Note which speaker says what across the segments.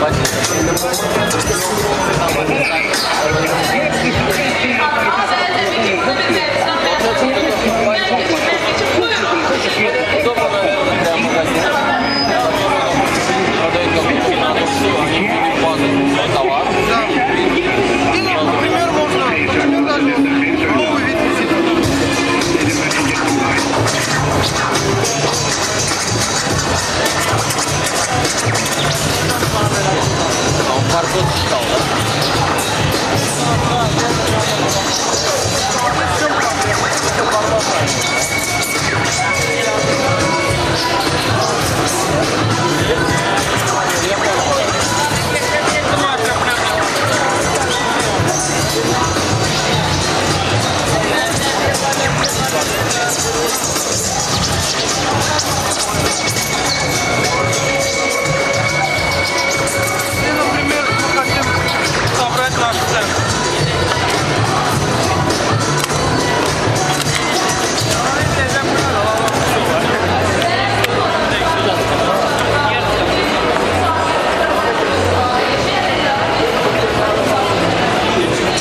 Speaker 1: banyak. 我走了。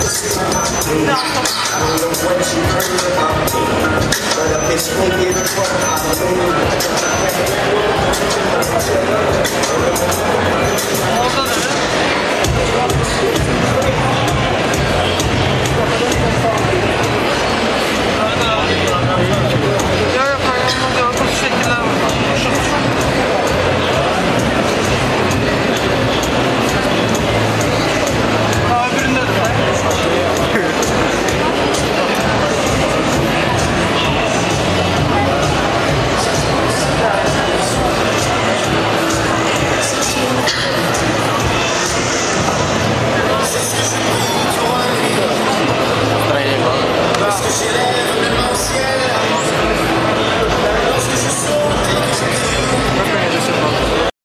Speaker 1: Thank you.